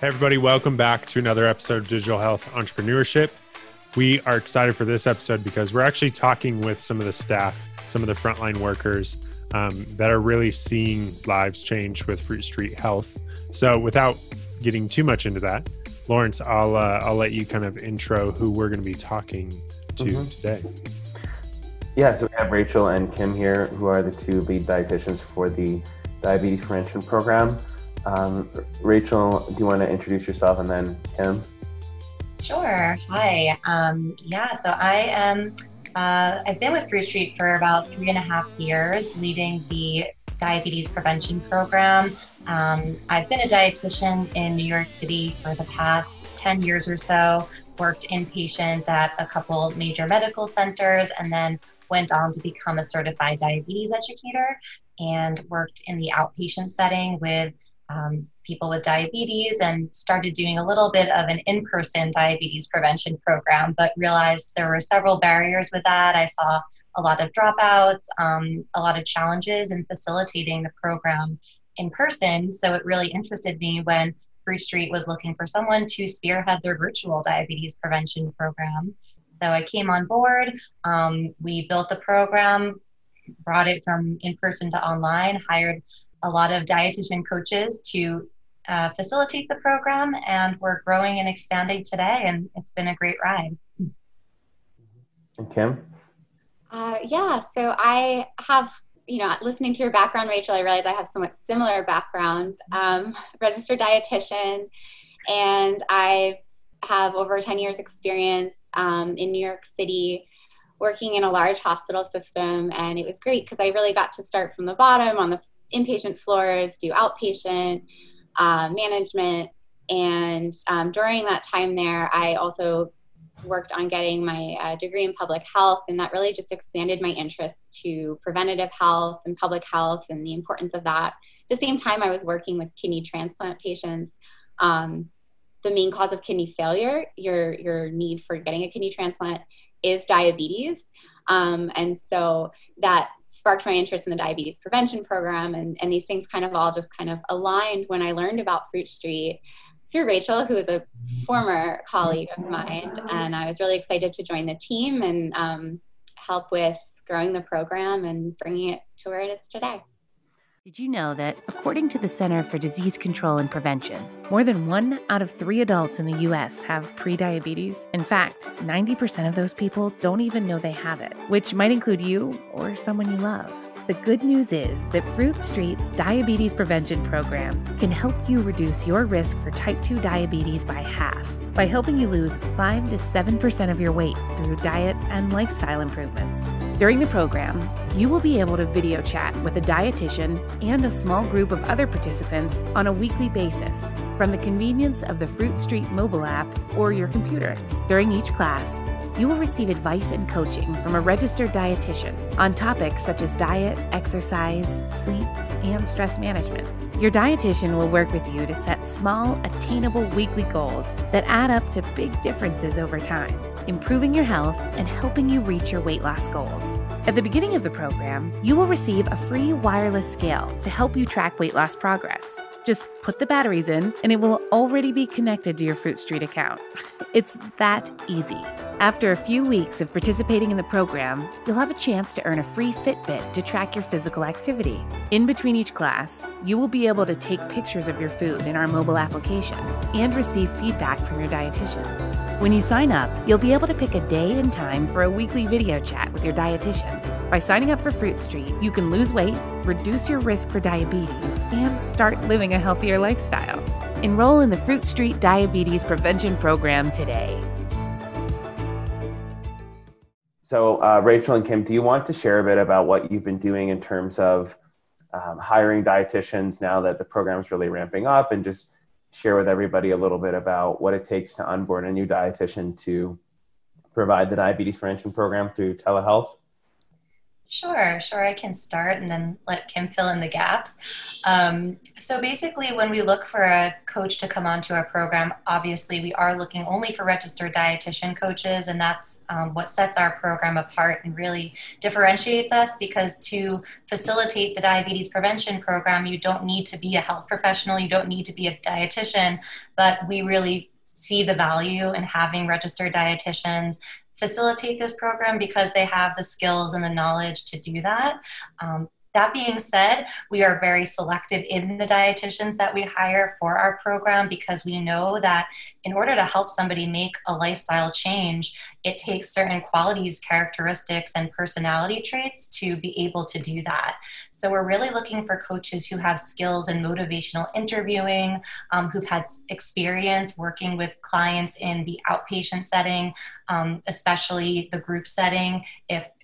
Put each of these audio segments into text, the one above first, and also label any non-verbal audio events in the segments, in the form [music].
Hey, everybody, welcome back to another episode of Digital Health Entrepreneurship. We are excited for this episode because we're actually talking with some of the staff, some of the frontline workers um, that are really seeing lives change with Fruit Street Health. So, without getting too much into that, Laurence, I'll uh, I'll let you kind of intro who we're going to be talking to mm-hmm. today. Yeah, so we have Rachel and Kim here, who are the two lead dietitians for the diabetes prevention program. Um, Rachel, do you want to introduce yourself and then Kim? Sure. Hi. Um, yeah, so I am, uh, I've been with Fruit Street for about three and a half years, leading the diabetes prevention program. Um, I've been a dietitian in New York City for the past 10 years or so, worked inpatient at a couple major medical centers, and then went on to become a certified diabetes educator and worked in the outpatient setting with um, people with diabetes and started doing a little bit of an in person diabetes prevention program, but realized there were several barriers with that. I saw a lot of dropouts, um, a lot of challenges in facilitating the program in person. So it really interested me when Fruit Street was looking for someone to spearhead their virtual diabetes prevention program. So I came on board. Um, we built the program, brought it from in person to online, hired a lot of dietitian coaches to uh, facilitate the program, and we're growing and expanding today, and it's been a great ride. And Kim? Uh, yeah, so I have, you know, listening to your background, Rachel, I realize I have somewhat similar background. Um, registered dietitian, and I have over 10 years experience um, in New York City working in a large hospital system and it was great because I really got to start from the bottom on the inpatient floors, do outpatient uh, management. And um, during that time there, I also worked on getting my uh, degree in public health, and that really just expanded my interest to preventative health and public health and the importance of that. At the same time, I was working with kidney transplant patients. Um, the main cause of kidney failure, your your need for getting a kidney transplant, is diabetes. Um, and so that sparked my interest in the diabetes prevention program and, and these things kind of all just kind of aligned when i learned about fruit street through rachel who is a former colleague of mine and i was really excited to join the team and um, help with growing the program and bringing it to where it is today did you know that, according to the Center for Disease Control and Prevention, more than one out of three adults in the US have prediabetes? In fact, 90% of those people don't even know they have it, which might include you or someone you love. The good news is that Fruit Street's diabetes prevention program can help you reduce your risk for type 2 diabetes by half by helping you lose 5 to 7% of your weight through diet and lifestyle improvements. During the program, you will be able to video chat with a dietitian and a small group of other participants on a weekly basis from the convenience of the Fruit Street mobile app or your computer. During each class, you will receive advice and coaching from a registered dietitian on topics such as diet, exercise, sleep, and stress management. Your dietitian will work with you to set small, attainable weekly goals that add up to big differences over time improving your health, and helping you reach your weight loss goals. At the beginning of the program, you will receive a free wireless scale to help you track weight loss progress. Just put the batteries in, and it will already be connected to your Fruit Street account. [laughs] It's that easy. After a few weeks of participating in the program, you'll have a chance to earn a free Fitbit to track your physical activity. In between each class, you will be able to take pictures of your food in our mobile application and receive feedback from your dietitian. When you sign up, you'll be able to pick a day and time for a weekly video chat with your dietitian. By signing up for Fruit Street, you can lose weight, reduce your risk for diabetes, and start living a healthier lifestyle. Enroll in the Fruit Street Diabetes Prevention Program today. So, uh, Rachel and Kim, do you want to share a bit about what you've been doing in terms of um, hiring dietitians now that the program is really ramping up and just share with everybody a little bit about what it takes to onboard a new dietitian to provide the diabetes prevention program through telehealth? Sure, sure. I can start and then let Kim fill in the gaps. Um, so basically, when we look for a coach to come onto our program, obviously we are looking only for registered dietitian coaches, and that's um, what sets our program apart and really differentiates us. Because to facilitate the diabetes prevention program, you don't need to be a health professional, you don't need to be a dietitian, but we really see the value in having registered dietitians facilitate this program because they have the skills and the knowledge to do that. Um, that being said, we are very selective in the dietitians that we hire for our program because we know that in order to help somebody make a lifestyle change, it takes certain qualities, characteristics, and personality traits to be able to do that. So we're really looking for coaches who have skills in motivational interviewing, um, who've had experience working with clients in the outpatient setting, um, especially the group setting. If if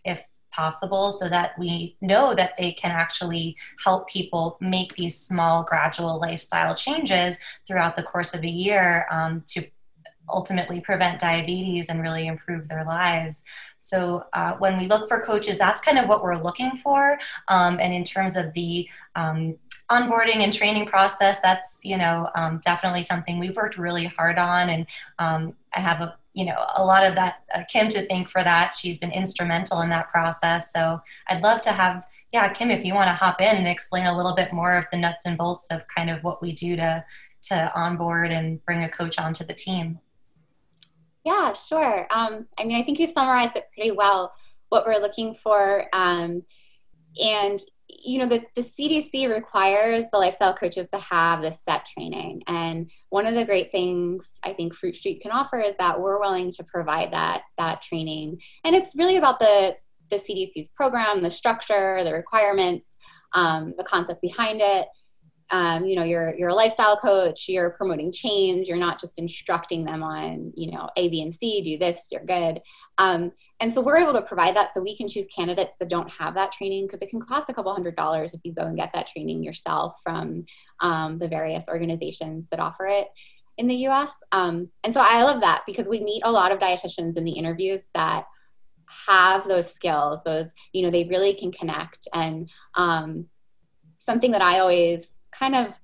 possible so that we know that they can actually help people make these small gradual lifestyle changes throughout the course of a year um, to ultimately prevent diabetes and really improve their lives. So uh, when we look for coaches, that's kind of what we're looking for. Um, and in terms of the um, onboarding and training process, that's you know um, definitely something we've worked really hard on. And um, I have a you know a lot of that uh, kim to thank for that. She's been instrumental in that process. So i'd love to have yeah kim if you want to hop in and explain a little bit more of the nuts and bolts of kind of what we do to to onboard and bring a coach onto the team. Yeah sure. Um, i mean i think you summarized it pretty well what we're looking for um, and you know, the, the CDC requires the lifestyle coaches to have this set training. And one of the great things I think Fruit Street can offer is that we're willing to provide that that training. And it's really about the the CDC's program, the structure, the requirements, um, the concept behind it. Um, you know, you're you're a lifestyle coach. You're promoting change. You're not just instructing them on you know A, B, and C. Do this. You're good. Um, and so we're able to provide that so we can choose candidates that don't have that training because it can cost a couple hundred dollars if you go and get that training yourself from um, the various organizations that offer it in the US. Um, and so I love that because we meet a lot of dietitians in the interviews that have those skills, those, you know, they really can connect. And um, something that I always kind of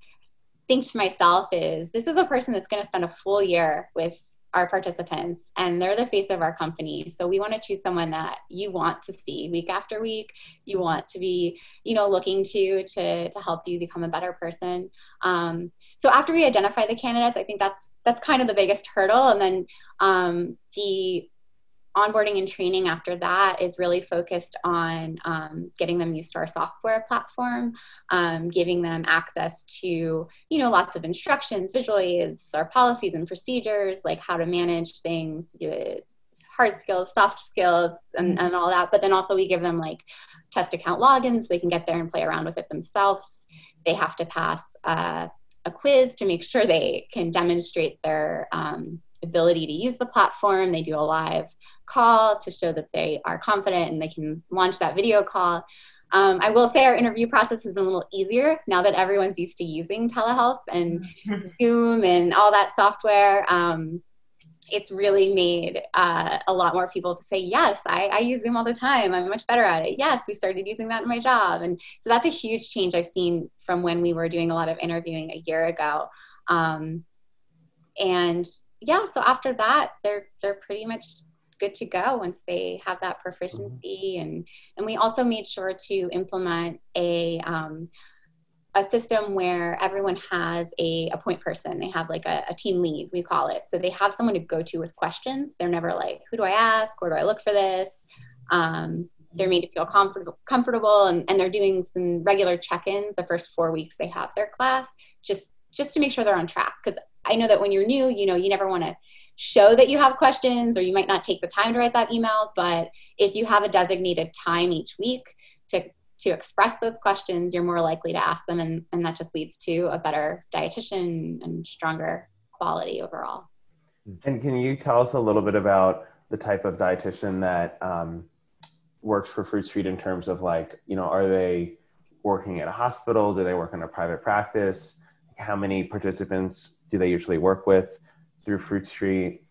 think to myself is this is a person that's going to spend a full year with our participants and they're the face of our company. So we want to choose someone that you want to see week after week you want to be you know looking to to to help you become a better person. Um, so after we identify the candidates i think that's that's kind of the biggest hurdle. And then um, the onboarding and training after that is really focused on um, getting them used to our software platform um, giving them access to you know lots of instructions visual aids our policies and procedures like how to manage things hard skills soft skills and, and all that. But then also we give them like test account logins. They can get there and play around with it themselves. They have to pass uh, a quiz to make sure they can demonstrate their um, ability to use the platform. They do a live call to show that they are confident and they can launch that video call. Um, I will say our interview process has been a little easier now that everyone's used to using telehealth and [laughs] Zoom and all that software. Um, it's really made uh, a lot more people say, yes, I, I, use Zoom all the time. I'm much better at it. Yes, we started using that in my job. And so that's a huge change I've seen from when we were doing a lot of interviewing a year ago. Um, and yeah, so after that, they're they're pretty much good to go once they have that proficiency. Mm-hmm. and and we also made sure to implement a um, a system where everyone has a, a point person. They have like a, a, team lead we call it. So they have someone to go to with questions. They're never like who do i ask? Where do i look for this? Um, they're made to feel comfortable comfortable and, and they're doing some regular check-ins the first four weeks they have their class just just to make sure they're on track. Because i know that when you're new you know you never want to show that you have questions or you might not take the time to write that email but if you have a designated time each week to to express those questions you're more likely to ask them and, and that just leads to a better dietitian and stronger quality overall. And can you tell us a little bit about the type of dietitian that um, works for fruit street in terms of like you know are they working at a hospital? Do they work in a private practice? How many participants do they usually work with through Fruit Street?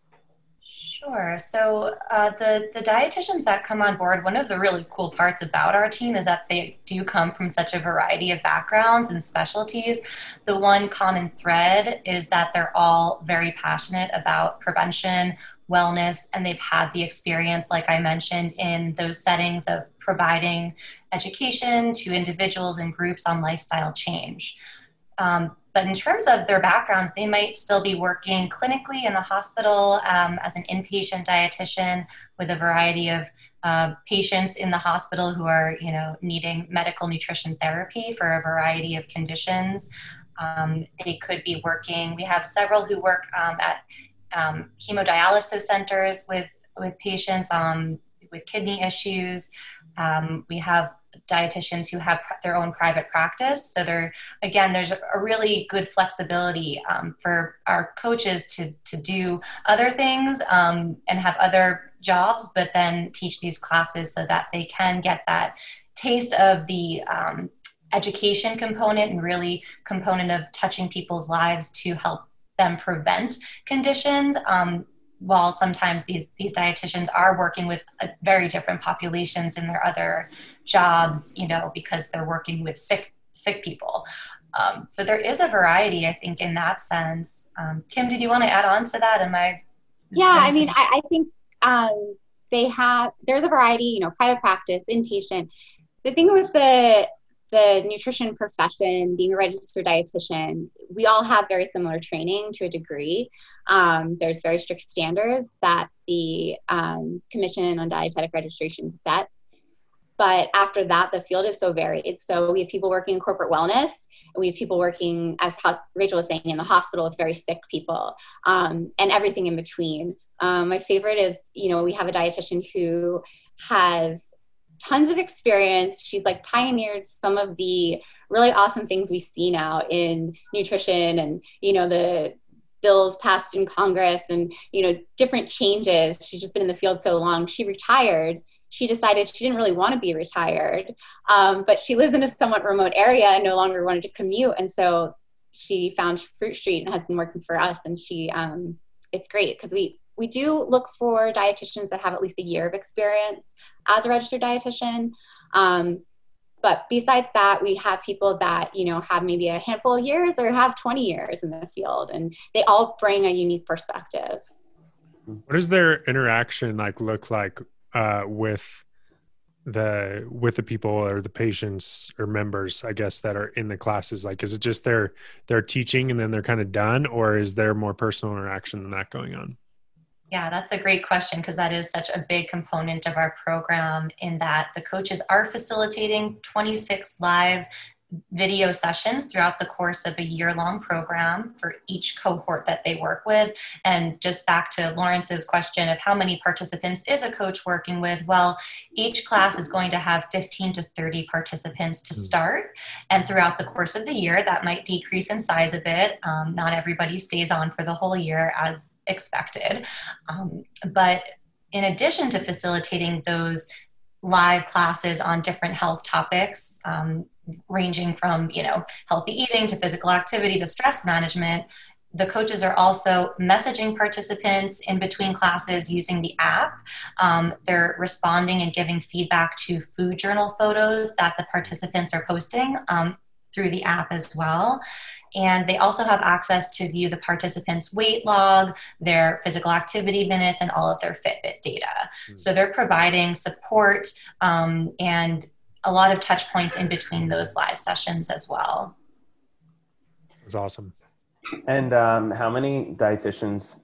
Sure. So uh, the the dietitians that come on board, one of the really cool parts about our team is that they do come from such a variety of backgrounds and specialties. The one common thread is that they're all very passionate about prevention, wellness, and they've had the experience, like I mentioned, in those settings of providing education to individuals and groups on lifestyle change. Um, but in terms of their backgrounds, they might still be working clinically in the hospital um, as an inpatient dietitian with a variety of uh, patients in the hospital who are, you know, needing medical nutrition therapy for a variety of conditions. Um, they could be working. We have several who work um, at um, hemodialysis centers with with patients um, with kidney issues. Um, we have dietitians who have their own private practice. So there, again, there's a really good flexibility um, for our coaches to to do other things um, and have other jobs, but then teach these classes so that they can get that taste of the um, education component and really component of touching people's lives to help them prevent conditions um, while sometimes these these dietitians are working with very different populations in their other jobs, you know, because they're working with sick sick people. Um, so there is a variety, I think, in that sense. Um, Kim, did you want to add on to that? Am I? Yeah, I mean, I, I think um, they have. There's a variety, you know, private practice, inpatient. The thing with the the nutrition profession, being a registered dietitian, we all have very similar training to a degree. Um, there's very strict standards that the um, Commission on Dietetic Registration sets. But after that, the field is so varied. So we have people working in corporate wellness, and we have people working, as Rachel was saying, in the hospital with very sick people, um, and everything in between. Um, my favorite is, you know, we have a dietitian who has tons of experience. She's like pioneered some of the really awesome things we see now in nutrition and, you know, the bills passed in Congress and, you know, different changes. She's just been in the field so long. She retired. She decided she didn't really want to be retired, um, but she lives in a somewhat remote area and no longer wanted to commute. And so she found Fruit Street and has been working for us. And she, um, it's great because we we do look for dietitians that have at least a year of experience as a registered dietitian. Um, but besides that, we have people that you know have maybe a handful of years or have 20 years in the field, and they all bring a unique perspective. What does their interaction like look like uh, with the with the people or the patients or members i guess that are in the classes like is it just their their teaching and then they're kind of done or is there more personal interaction than that going on yeah, that's a great question because that is such a big component of our program in that the coaches are facilitating 26 live video sessions throughout the course of a year long program for each cohort that they work with. And just back to Laurence's question of how many participants is a coach working with? Well, each class is going to have 15 to 30 participants to hmm. start. And throughout the course of the year, that might decrease in size a bit. Um, not everybody stays on for the whole year as expected. Um, but in addition to facilitating those live classes on different health topics um, ranging from you know healthy eating to physical activity to stress management the coaches are also messaging participants in between classes using the app. Um, they're responding and giving feedback to food journal photos that the participants are posting um, through the app as well. And they also have access to view the participants' weight log, their physical activity minutes, and all of their Fitbit data. Mm-hmm. So they're providing support um, and a lot of touch points in between those live sessions as well. That's awesome. And um, how many dietitians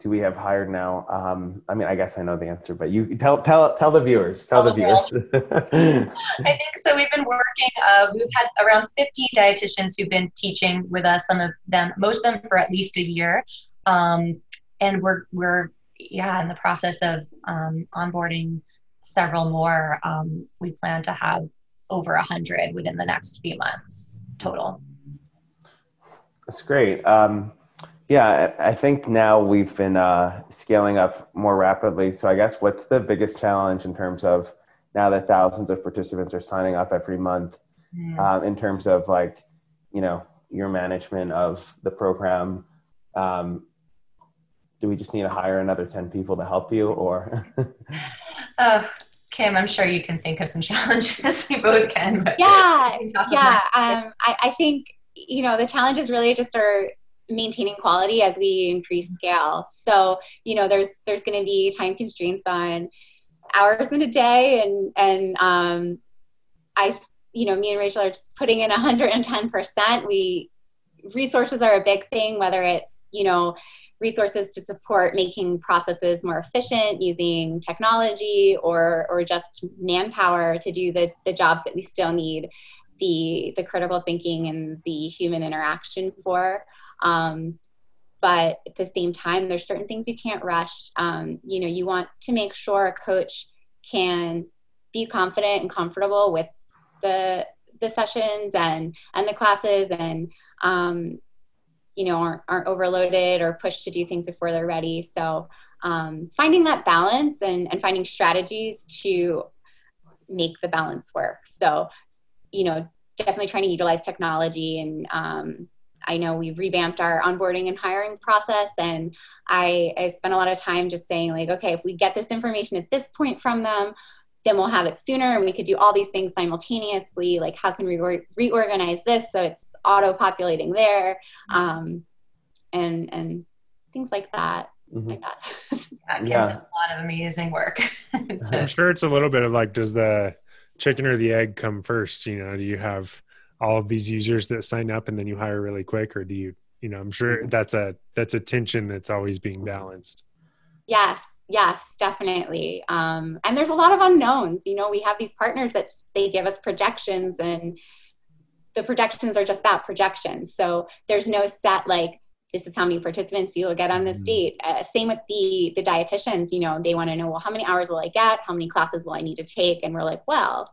do we have hired now? Um, I mean, I guess I know the answer, but you tell tell tell the viewers. Tell, the viewers. [laughs] I think so. We've been working. Uh, we've had around 50 dietitians who've been teaching with us. Some of them, most of them, for at least a year, um, and we're we're yeah in the process of um, onboarding several more. Um, we plan to have over a hundred within the next few months total. That's great. Um, yeah, I think now we've been uh, scaling up more rapidly. So I guess what's the biggest challenge in terms of now that thousands of participants are signing up every month, mm. um, in terms of like, you know, your management of the program, um, do we just need to hire another 10 people to help you or [laughs] uh, kim i'm sure you can think of some [laughs] challenges. We both can but yeah yeah um, I, I think you know the challenges really just are maintaining quality as we increase scale. So you know there's there's going to be time constraints on hours in a day and and um, i you know me and rachel are just putting in 110% we resources are a big thing whether it's you know resources to support making processes more efficient using technology or or just manpower to do the the jobs that we still need the the critical thinking and the human interaction for. Um, but at the same time there's certain things you can't rush. Um, you know you want to make sure a coach can be confident and comfortable with the the sessions and and the classes and um, you know aren't, aren't overloaded or pushed to do things before they're ready so um, finding that balance and, and finding strategies to make the balance work so you know definitely trying to utilize technology and um, I know we revamped our onboarding and hiring process, and I, I spent a lot of time just saying, like, okay, if we get this information at this point from them, then we'll have it sooner and we could do all these things simultaneously. Like, how can we re- reorganize this so it's auto populating there? Um, and, and things like that. Mm-hmm. Like that. [laughs] yeah, yeah. a lot of amazing work. [laughs] so. I'm sure it's a little bit of like, does the chicken or the egg come first? You know, do you have all of these users that sign up and then you hire really quick, or do you, you know, I'm sure mm-hmm. that's a that's a tension that's always being balanced. Yes, yes definitely um, and there's a lot of unknowns you know we have these partners that they give us projections and the projections are just that projections. So there's no set like this is how many participants you'll get on this mm-hmm. date. Uh, same with the the dietitians you know they want to know well how many hours will i get? How many classes will i need to take? And we're like well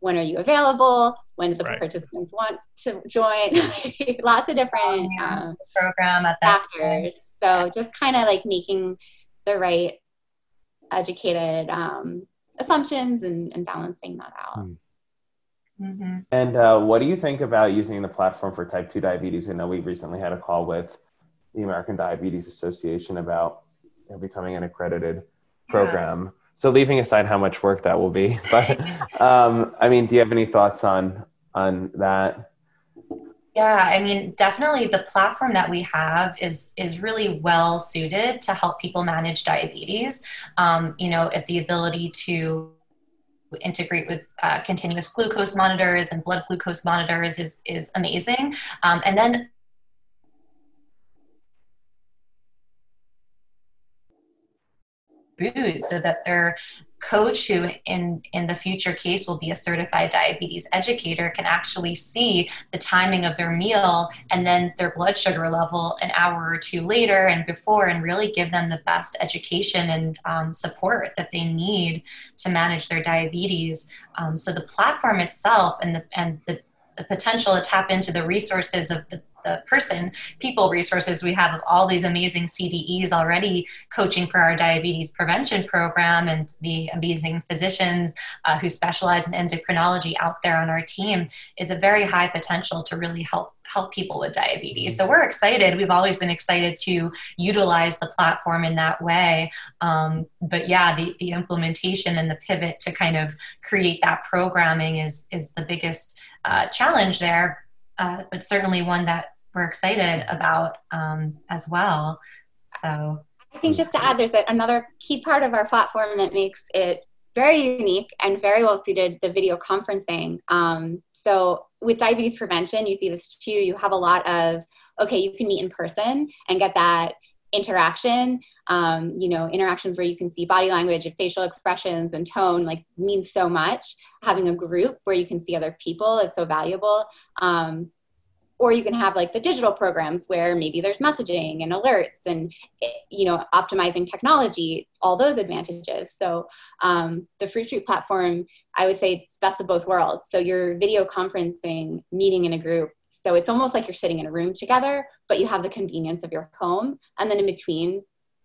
when are you available? When do the right. participants want to join? [laughs] Lots of different um, program at that factors. So just kind of like making the right educated um, assumptions and, and, balancing that out. Hmm. Mm-hmm. And uh, what do you think about using the platform for type 2 diabetes? I know we recently had a call with the American Diabetes Association about you know, becoming an accredited program. Yeah. So leaving aside how much work that will be, [laughs] but [laughs] um, I mean, do you have any thoughts on on that? Yeah, I mean, definitely the platform that we have is is really well suited to help people manage diabetes. Um, you know, the ability to integrate with uh, continuous glucose monitors and blood glucose monitors is is amazing. Um, and then booze so that they're coach who in in the future case will be a certified diabetes educator can actually see the timing of their meal and then their blood sugar level an hour or two later and before and really give them the best education and um, support that they need to manage their diabetes. Um, so the platform itself and the and the the potential to tap into the resources of the the person people resources we have of all these amazing CDEs already coaching for our diabetes prevention program and the amazing physicians uh, who specialize in endocrinology out there on our team is a very high potential to really help help people with diabetes. So we're excited. We've always been excited to utilize the platform in that way. Um, but yeah, the, the implementation and the pivot to kind of create that programming is is the biggest uh, challenge there. Uh, but certainly one that we're excited about um, as well. So I think just to add, there's another key part of our platform that makes it very unique and very well suited the video conferencing. Um, so with diabetes prevention, you see this too. You have a lot of okay, you can meet in person and get that interaction. Um, you know, interactions where you can see body language and facial expressions and tone like means so much. Having a group where you can see other people is so valuable. Um, or you can have like the digital programs where maybe there's messaging and alerts and you know optimizing technology all those advantages. So um, the fruit street platform i would say it's best of both worlds. So you're video conferencing meeting in a group. So it's almost like you're sitting in a room together but you have the convenience of your home. And then in between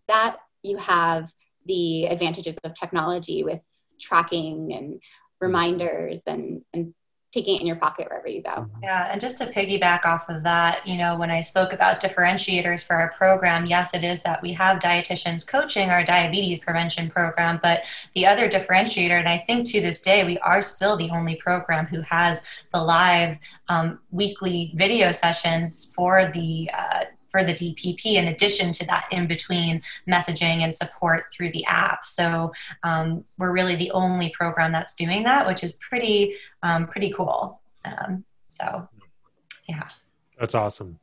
that you have the advantages of technology with tracking and reminders and, and taking it in your pocket wherever you go. Yeah, and just to piggyback off of that, you know, when I spoke about differentiators for our program, yes, it is that we have dietitians coaching our diabetes prevention program, but the other differentiator, and I think to this day, we are still the only program who has the live um, weekly video sessions for the uh, for the DPP in addition to that in between messaging and support through the app. So um, we're really the only program that's doing that, which is pretty um, pretty cool. Um, so yeah, that's awesome.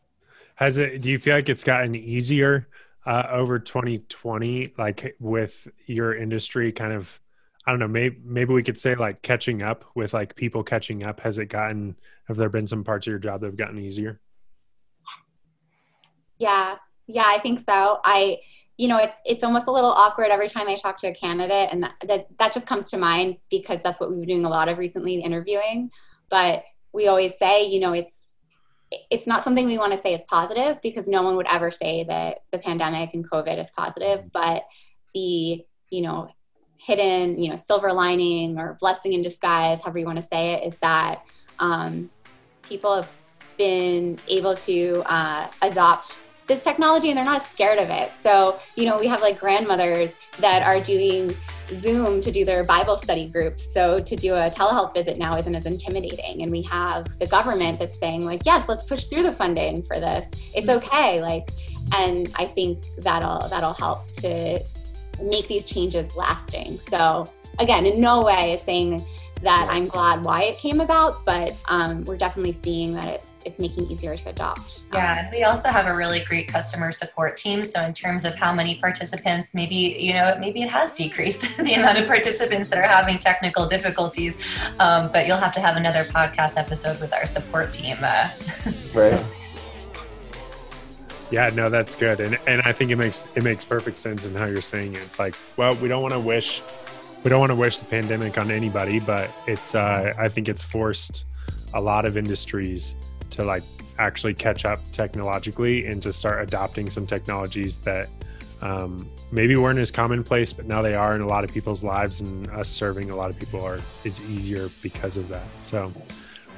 Has it? Do you feel like it's gotten easier uh, over 2020, like with your industry kind of? I don't know. Maybe maybe we could say like catching up with like people catching up. Has it gotten? Have there been some parts of your job that have gotten easier? Yeah, yeah, I think so. I, you know, it's it's almost a little awkward every time I talk to a candidate, and that that, that just comes to mind because that's what we've been doing a lot of recently, interviewing. But we always say, you know, it's it's not something we want to say is positive because no one would ever say that the pandemic and COVID is positive, but the you know hidden you know silver lining or blessing in disguise, however you want to say it, is that um, people have been able to uh, adopt this technology and they're not scared of it. So, you know, we have like grandmothers that are doing Zoom to do their Bible study groups. So to do a telehealth visit now isn't as intimidating. And we have the government that's saying like, yes, let's push through the funding for this. It's mm-hmm. okay. Like, and I think that'll that'll help to make these changes lasting. So again, in no way is saying that I'm glad why it came about, but um, we're definitely seeing that it's it's making easier to adopt. Yeah, and we also have a really great customer support team. So in terms of how many participants, maybe you know maybe it has decreased [laughs] the amount of participants that are having technical difficulties. Um, but you'll have to have another podcast episode with our support team. Uh, [laughs] right. Yeah, no, that's good, and and I think it makes it makes perfect sense in how you're saying it. It's like, well, we don't want to wish we don't want to wish the pandemic on anybody, but it's uh, I think it's forced a lot of industries to like actually catch up technologically and to start adopting some technologies that um, maybe weren't as commonplace, but now they are in a lot of people's lives, and us serving a lot of people are is easier because of that. So,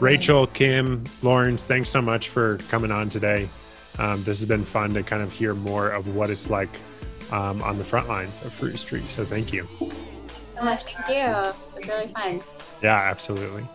Rachel, Kim, Laurence, thanks so much for coming on today. Um, this has been fun to kind of hear more of what it's like um, on the front lines of Fruit Street. So, thank you. So much. Thank you. It was really fun. Yeah, absolutely.